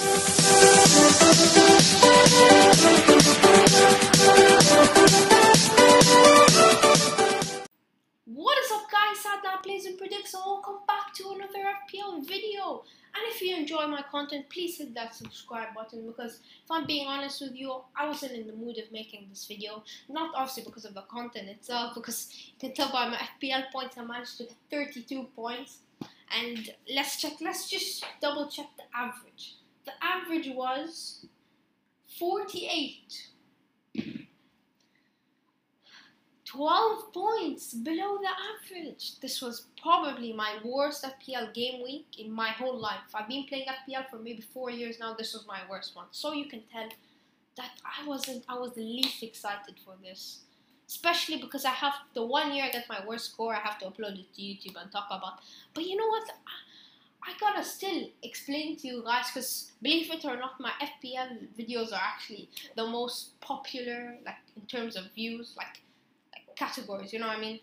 What is up guys, Sadna Plays and Predicts and welcome back to another FPL video. And if you enjoy my content, please hit that subscribe button because if I'm being honest with you, I wasn't in the mood of making this video. Not obviously because of the content itself, because you can tell by my FPL points I managed to get 32 points. And let's check, let's just double check the average. The average was 48. 12 points below the average. This was probably my worst FPL game week in my whole life. I've been playing FPL for maybe four years now. This was my worst one. So you can tell that I wasn't, I was the least excited for this. Especially because I have the one year I get my worst score, I have to upload it to YouTube and talk about. But you know what? I, I gotta still explain to you guys because believe it or not, my FPL videos are actually the most popular, like in terms of views. Like categories, you know what I mean?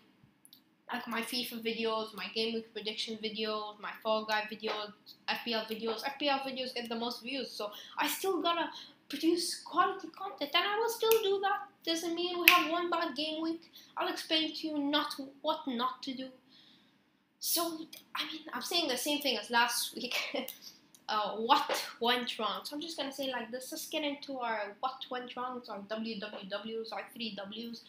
Like my FIFA videos, my game week prediction videos, my Fall Guy videos, FPL videos. FPL videos get the most views, so I still gotta produce quality content, and I will still do that. Doesn't mean we have one bad game week. I'll explain to you not what not to do. So I mean, I'm saying the same thing as last week. uh, what went wrong? So I'm just gonna say like this. Let's get into our what went wrong. Our WWWs, our three Ws.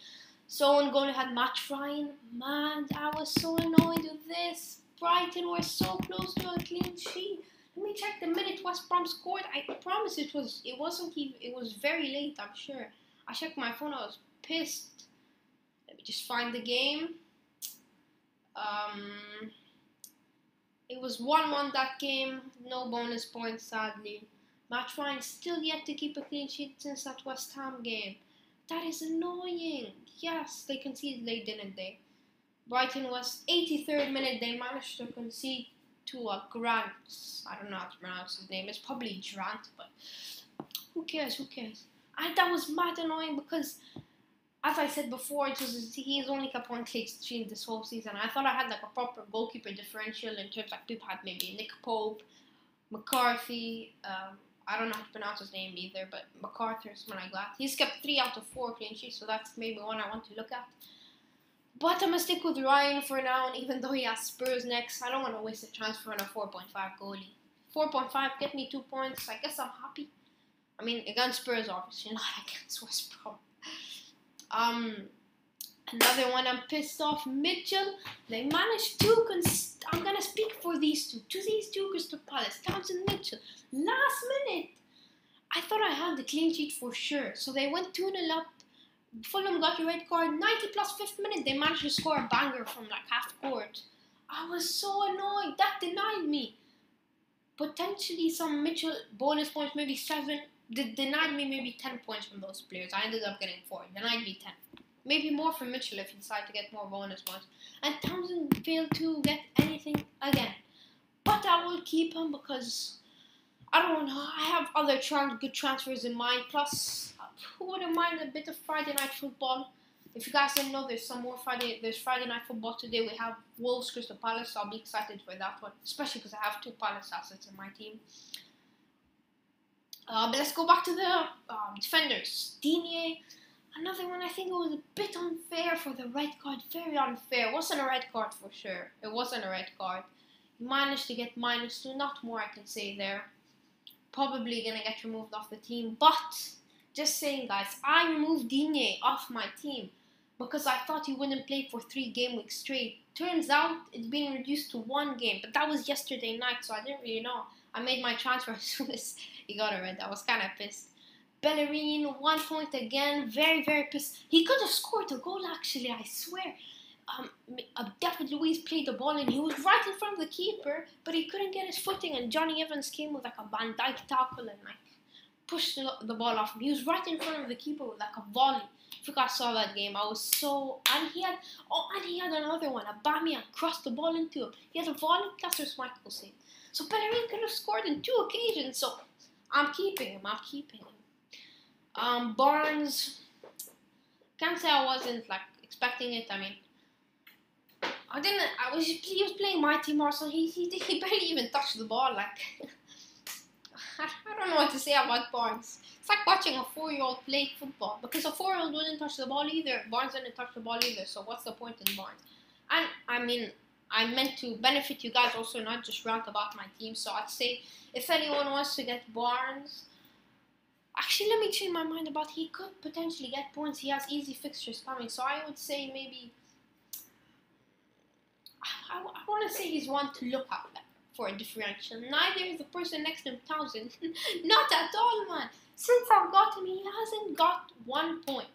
Someone going had Mat Ryan. Man, I was so annoyed with this. Brighton were so close to a clean sheet. Let me check the minute West Brom scored. I promise it was it wasn't even it was very late, I'm sure. I checked my phone, I was pissed. Let me just find the game. Um it was 1-1 that game, no bonus points sadly. Mat Ryan still yet to keep a clean sheet since that West Ham game. That is annoying. Yes, they conceded, they didn't they? Brighton was 83rd minute, they managed to concede to a Grant. I don't know how to pronounce his name. It's probably Grant, but who cares? Who cares? And that was mad annoying because, as I said before, it was he's only kept one clean sheet this whole season. I thought I had like a proper goalkeeper differential in terms like people had maybe Nick Pope, McCarthy. Um, I don't know how to pronounce his name either, but MacArthur is I got. He's kept three out of four clean sheets, so that's maybe one I want to look at. But I'm gonna stick with Ryan for now, and even though he has Spurs next, I don't want to waste a transfer on a 4.5 goalie. 4.5 get me two points. I guess I'm happy. I mean, against Spurs, obviously, not against West Brom. Um, another one I'm pissed off, Mitchell. They managed to, cons- I'm gonna speak for these two, to these two Crystal Palace, Townsend Mitchell. Last minute, I thought I had the clean sheet for sure. So they went 2 0 up. Fulham got a red card, 90 5th minute, they managed to score a banger from like half court. I was so annoyed, that denied me. Potentially some Mitchell bonus points, maybe 7 they denied me maybe 10 points from those players. I ended up getting 4. Denied me 10. Maybe more from Mitchell if he decided to get more bonus points. And Townsend failed to get anything again. But I will keep him because I don't know. I have other tra- good transfers in mind. Plus, who wouldn't mind a bit of Friday night football? If you guys didn't know, there's some more Friday. There's Friday night football today. We have Wolves Crystal Palace. So I'll be excited for that one, especially because I have two Palace assets in my team. Uh, but let's go back to the um, defenders. Digne, another one. I think it was a bit unfair for the red card. Very unfair. It wasn't a red card for sure. It wasn't a red card. He managed to get minus two. Not more I can say there probably gonna get removed off the team. But just saying, guys, I removed Digne off my team because I thought he wouldn't play for three game weeks straight. Turns out it's been reduced to one game, but that was yesterday night, so I didn't really know. I made my transfer as soon as he got a red. I was kind of pissed. Bellerin, one point again, very, very pissed. He could have scored a goal, actually, I swear um, uh, David Luiz played the ball and he was right in front of the keeper, but he couldn't get his footing. And Johnny Evans came with like a Van Dijk tackle and like pushed the, ball off him. He was right in front of the keeper with like a volley. If you guys saw that game, I was so and he had oh and he had another one. Aubameyang crossed the ball into him. He had a volley. That's what Michael said. So Bellerin could have scored in two occasions. So I'm keeping him. I'm keeping him. Um, Barnes. Can't say I wasn't like expecting it. I mean, I didn't. I was. He was playing my team Arsenal. He he he barely even touched the ball. Like I, I don't know what to say about Barnes. It's like watching a four-year-old play football because a four-year-old wouldn't touch the ball either. Barnes didn't touch the ball either. So what's the point in Barnes? And I mean, I meant to benefit you guys also, not just rant about my team. So I'd say if anyone wants to get Barnes, actually let me change my mind about he could potentially get points. He has easy fixtures coming, so I would say maybe. I, I want to say he's one to look at for a differential. Neither is the person next to him Townsend. Not at all, man. Since I've got him, he hasn't got one point.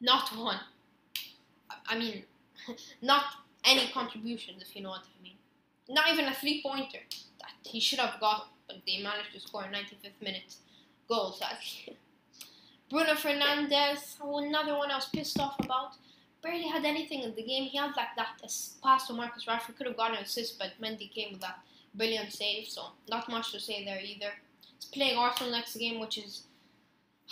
Not one. I mean, not any contributions, if you know what I mean. Not even a three pointer that he should have got, but they managed to score a 95th minute goal, sadly. Bruno Fernandes, another one I was pissed off about. Barely had anything in the game. He had like that pass to Marcus Rashford, could have gotten an assist, but Mendy came with that brilliant save, so not much to say there either. He's playing Arsenal next game, which is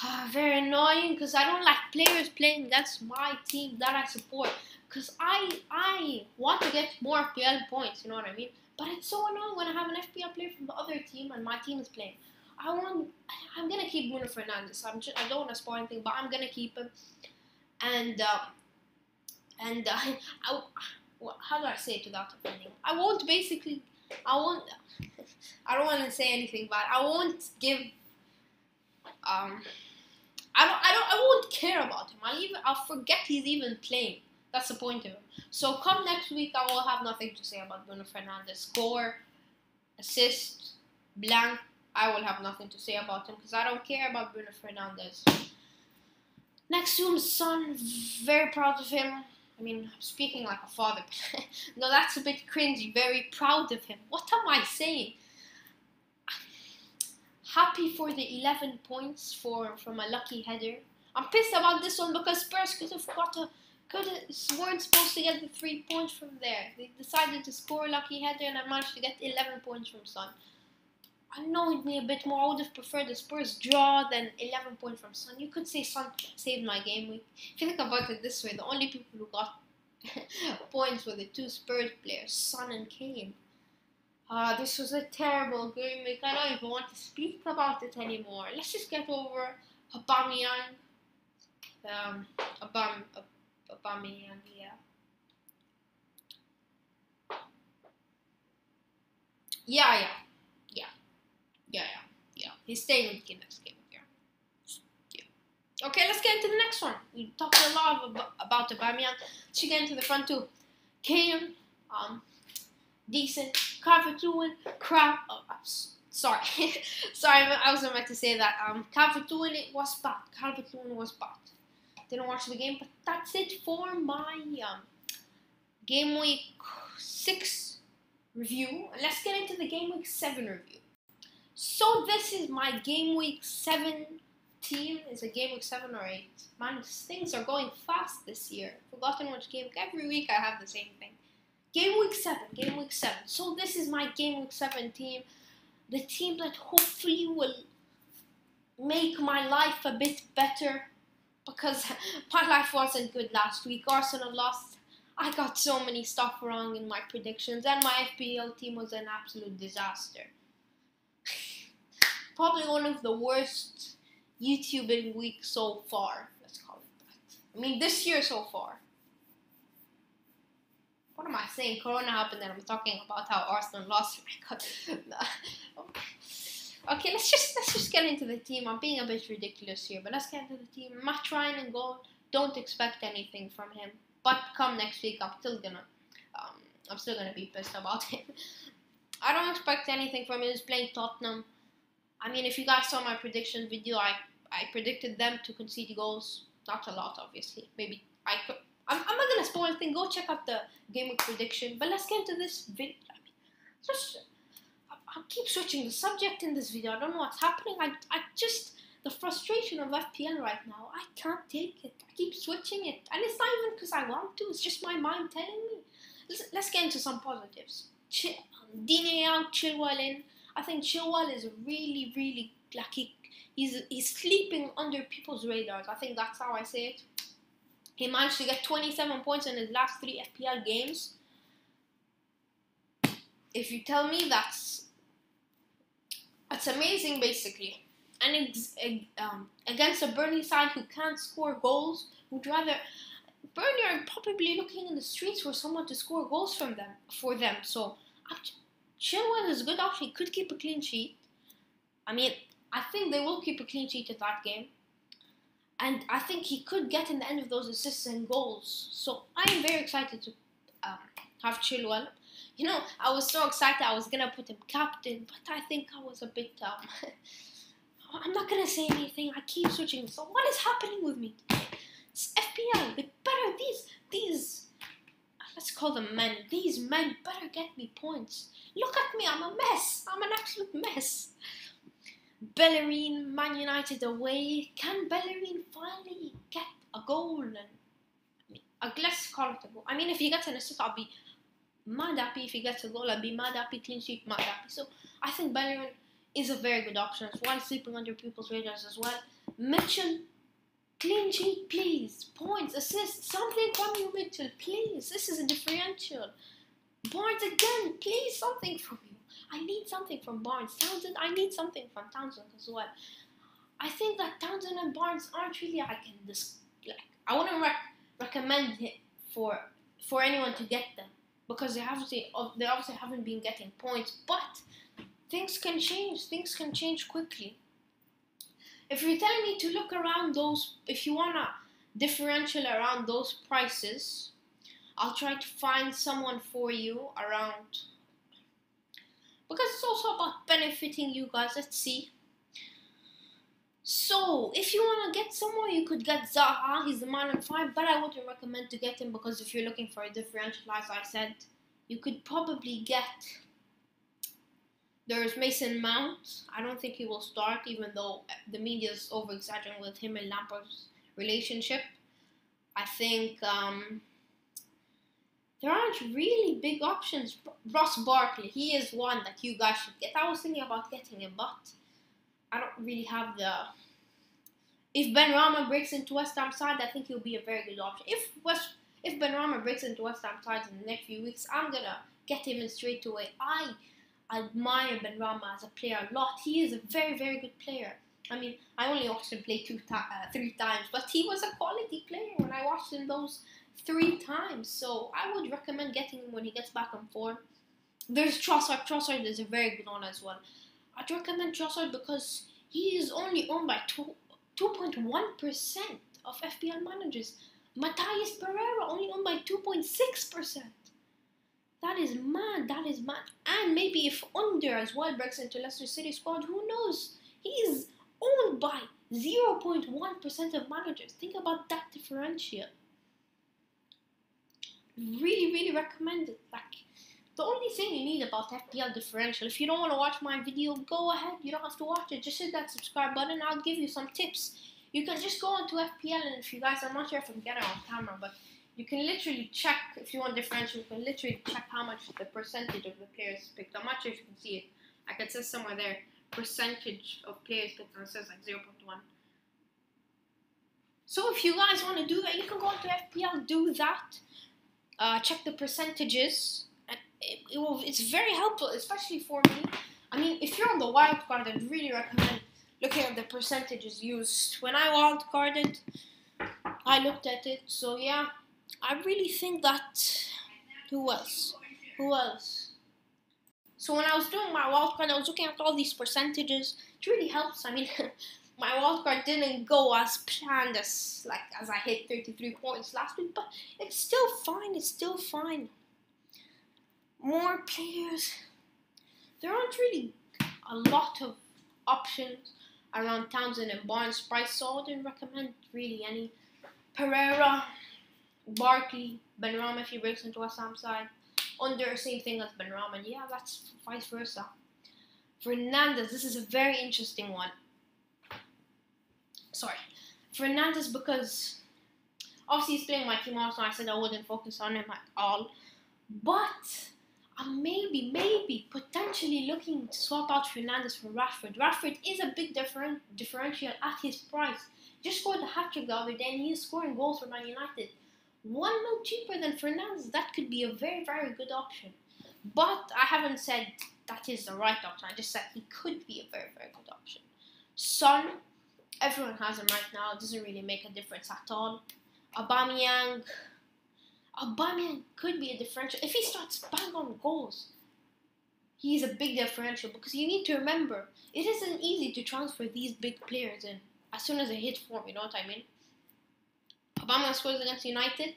uh, very annoying because I don't like players playing against my team that I support because I I want to get more FPL points, you know what I mean? But it's so annoying when I have an FPL player from the other team and my team is playing. I want I'm gonna keep Bruno Fernandes. I'm just I don't want to spoil anything, but I'm gonna keep him. And uh, and uh, I, how do I say it without offending? I won't basically I won't I don't want to say anything, but I won't give um I don't I don't I won't care about him. I'll even I'll forget he's even playing. That's the point of it. So come next week, I will have nothing to say about Bruno Fernandes. Score, assist, blank. I will have nothing to say about him because I don't care about Bruno Fernandes. Next to him, Son. Very proud of him. I mean, speaking like a father. no, that's a bit cringy. Very proud of him. What am I saying? Happy for the 11 points for from a lucky header. I'm pissed about this one because Spurs could have got a could weren't supposed to get the three points from there. They decided to score a lucky header and I managed to get 11 points from Son. I annoyed me a bit more. I would have preferred the Spurs draw than 11 points from Son. You could say Son saved my game week. If you think about it this way, the only people who got points were the two Spurs players, Son and Kane. Ah, uh, this was a terrible game week. I don't even want to speak about it anymore. Let's just get over Aubameyang. Um, Aubame, Aubameyang, yeah. Yeah, yeah, yeah, yeah, yeah, yeah. He's staying with the next game. Yeah. yeah. Okay, let's get into the next one. We talked a lot about, about Aubameyang. Let's get into the front two. Kane, um, decent. Calvert-Lewin, crap. Oh, sorry, sorry, I wasn't meant to say that. Um, Calvert-Lewin, it was bad. Calvert-Lewin was bad didn't watch the game, but that's it for my um, game week six review. Let's get into the game week seven review. So this is my game week seven team. Is it game week seven or eight? Man, things are going fast this year. Forgotten which game. Every week I have the same thing. Game week seven. Game week seven. So this is my game week seven team. The team that hopefully will make my life a bit better because my life wasn't good last week. Arsenal lost. I got so many stuff wrong in my predictions, and my FPL team was an absolute disaster. Probably one of the worst YouTubing weeks so far. Let's call it that. I mean, this year so far. What am I saying? Corona happened, and I'm talking about how Arsenal lost. Oh Okay, let's just let's just get into the team. I'm being a bit ridiculous here, but let's get into the team. Mat Ryan and goal. Don't expect anything from him. But come next week, I'm still gonna um, I'm still gonna be pissed about him. I don't expect anything from him. He's playing Tottenham. I mean, if you guys saw my prediction video, I I predicted them to concede goals. Not a lot, obviously. Maybe I could. I'm, I'm not gonna spoil anything. Go check out the game of prediction. But let's get into this video. I mean, just I keep switching the subject in this video. I don't know what's happening. I, I just, the frustration of FPL right now, I can't take it. I keep switching it. And it's not even because I want to, it's just my mind telling me. Let's, let's get into some positives. Ch- um, Digne out, Chilwell in. I think Chilwell is really, really, like, he, he's, he's sleeping under people's radars. I think that's how I say it. He managed to get 27 points in his last three FPL games. If you tell me that's It's amazing, basically. And um, against a Burnley side who can't score goals, would rather Burnley are probably looking in the streets for someone to score goals from them for them. So Chilwell is a good option. He could keep a clean sheet. I mean, I think they will keep a clean sheet at that game. And I think he could get in the end of those assists and goals. So I am very excited to um, have Chilwell. You know, I was so excited I was gonna put him captain, but I think I was a bit um I'm not gonna say anything. I keep switching. So what is happening with me? It's FPL. They better these these let's call them men. These men better get me points. Look at me, I'm a mess. I'm an absolute mess. Bellerin, Man United away. Can Bellerin finally get a goal? I mean, call a goal. I mean, if he gets an assist, I'll be mad happy. If he gets a goal, I'll be mad happy. Clean sheet, mad happy. So I think Bellerin is a very good option. It's one sleeping under people's radars as well. Mitchell, clean sheet, please. Points, assists, something from you, Mitchell, please. This is a differential. Barnes again, please, something from you. I need something from Barnes. Townsend, I need something from Townsend as well. I think that Townsend and Barnes aren't really like this. Like I wouldn't rec- recommend it for for anyone to get them because they obviously they obviously haven't been getting points. But things can change. Things can change quickly. If you're telling me to look around those, if you wanna differential around those prices, I'll try to find someone for you around because it's also about benefiting you guys. Let's see. So, if you want to get somewhere, you could get Zaha. He's the man on five, but I wouldn't recommend to get him because if you're looking for a differential, as I said, you could probably get. There's Mason Mount. I don't think he will start, even though the media is over exaggerating with him and Lampard's relationship. I think um, there aren't really big options. Ross Barkley, he is one that you guys should get. I was thinking about getting him, but I don't really have the. If Benrahma breaks into West Ham side, I think he'll be a very good option. If West, if Benrahma breaks into West Ham side in the next few weeks, I'm gonna get him in straight away. I admire Benrahma as a player a lot. He is a very, very good player. I mean, I only watched him play two, uh, three times, but he was a quality player when I watched him those three times. So I would recommend getting him when he gets back on form. There's Trossard. Trossard is a very good one as well. I'd recommend Trossard because he is only owned by 2.1% of FPL managers. Matheus Pereira only owned by 2.6%. That is mad. That is mad. And maybe if Under as well breaks into Leicester City squad, who knows? He's owned by 0.1% of managers. Think about that differential really, really recommend it. Like, the only thing you need about FPL differential, if you don't want to watch my video, go ahead. You don't have to watch it. Just hit that subscribe button. I'll give you some tips. You can just go into FPL, and if you guys, I'm not sure if I'm getting on camera, but you can literally check if you want differential. You can literally check how much the percentage of the players picked. I'm not sure if you can see it. Like it says somewhere there, percentage of players picked, and it says like 0.1. So if you guys want to do that, you can go into FPL, do that uh, check the percentages. It, it will, it's very helpful, especially for me. I mean, if you're on the wild card, I'd really recommend looking at the percentages used. When I wild carded, I looked at it. So yeah, I really think that. Who else? Who else? So when I was doing my wild card, I was looking at all these percentages. It really helps. I mean, my wild card didn't go as planned as like as I hit 33 points last week, but it's still fine. It's still fine. More players. There aren't really a lot of options around Townsend and Barnes price, so I wouldn't recommend really any. Pereira, Barkley, Benrahma if he breaks into a Sam side. Under the same thing as Benrahma. Yeah, that's vice versa. Fernandes, this is a very interesting one sorry, Fernandes because obviously he's playing my team also. I said I wouldn't focus on him at all, but maybe, maybe potentially looking to swap out Fernandes for Rashford. Rashford is a big different differential at his price. Just scored a hat trick the other day, and he's scoring goals for Man United. One mil cheaper than Fernandes. That could be a very, very good option. But I haven't said that is the right option. I just said he could be a very, very good option. Son, everyone has him right now. It doesn't really make a difference at all. Aubameyang, Aubameyang could be a differential if he starts bang on goals. He's a big differential because you need to remember it isn't easy to transfer these big players in as soon as they hit form. You know what I mean? Aubameyang scores against United.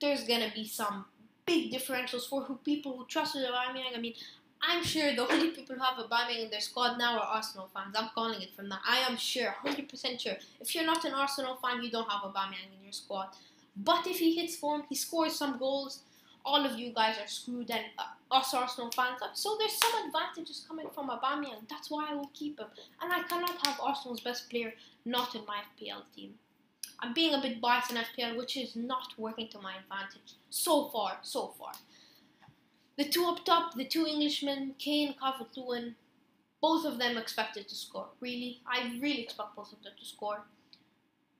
There's gonna be some big differentials for who people who trusted Aubameyang. I mean, I'm sure the only people who have Aubameyang in their squad now are Arsenal fans. I'm calling it from now. I am sure, 100% sure. If you're not an Arsenal fan, you don't have Aubameyang in your squad. But if he hits form, he scores some goals, all of you guys are screwed and uh, us Arsenal fans. So there's some advantages coming from Aubameyang. That's why I will keep him. And I cannot have Arsenal's best player not in my FPL team. I'm being a bit biased in FPL, which is not working to my advantage so far. So far. The two up top, the two Englishmen, Kane, Calvert-Lewin, both of them expected to score. Really, I really expect both of them to score.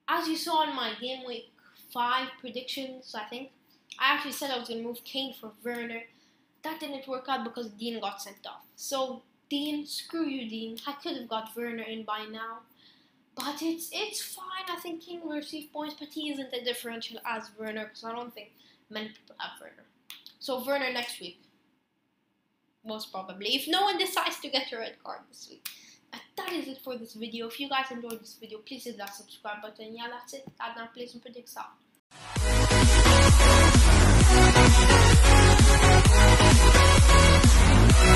As you saw in my game week five predictions, I think I actually said I was to move Kane for Werner. That didn't work out because Dean got sent off. So Dean, screw you, Dean. I could have got Werner in by now. But it's it's fine. I think Kane will receive points, but he isn't a differential as Werner because I don't think many people have Werner. So Werner next week, most probably. If no one decides to get a red card this week. But that is it for this video. If you guys enjoyed this video, please hit that subscribe button. Yeah, that's it. Now plays and predicts out.